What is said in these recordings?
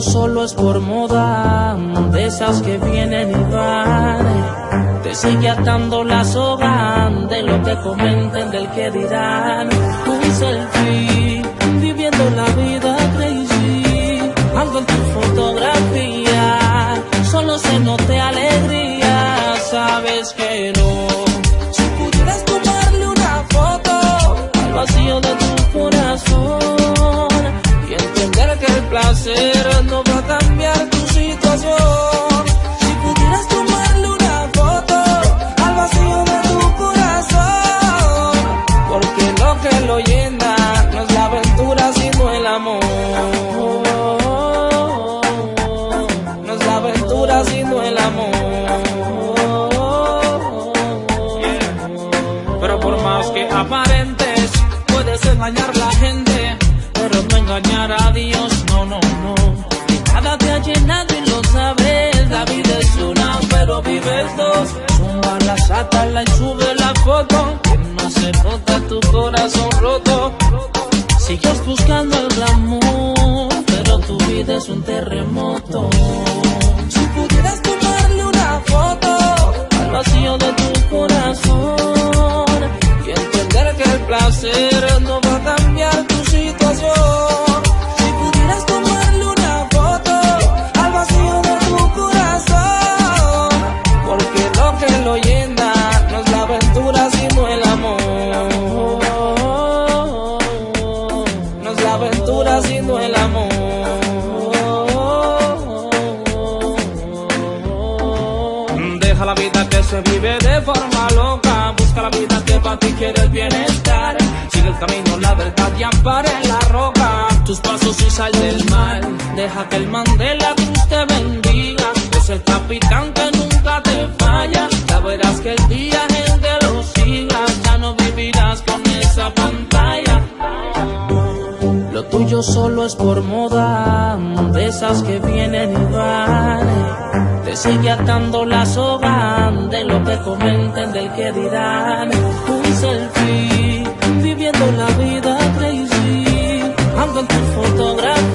solo es por moda, de esas que vienen y van. Te sigue atando la soga de lo que comenten, del que dirán. Un selfie, viviendo la vida crazy. Algo en tu fotografía, que aparentes, puedes engañar la gente, pero no engañar a Dios, no, no, no. Nada te ha llenado y lo sabes, la vida es una, pero vives dos. Zumba la sátala y sube la foto, que no se nota tu corazón roto. Sigues buscando el glamour, pero tu vida es un terremoto. Si pudieras tomarle una foto al vacío de no va a cambiar tu situación. Si pudieras tomarle una foto al vacío de tu corazón, porque lo que lo llena no es la aventura sino el amor. No es la aventura sino el amor. Deja la vida que se vive de forma loca. Busca la vida que para ti quiere camino, la verdad y ampara en la roca. Tus pasos y sal del mal. Deja que el man de la cruz te bendiga. Es el capitán que nunca te falla. Ya verás que el día en que lo sigas. Ya no vivirás con esa pantalla. Lo tuyo solo es por moda, de esas que vienen y van. Te sigue atando la soga de lo que comenten, del que dirán. Un selfie, viviendo la vida crazy. Algo en tu fotografía,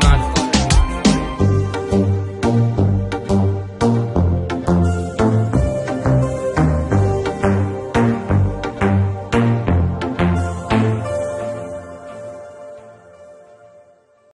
going.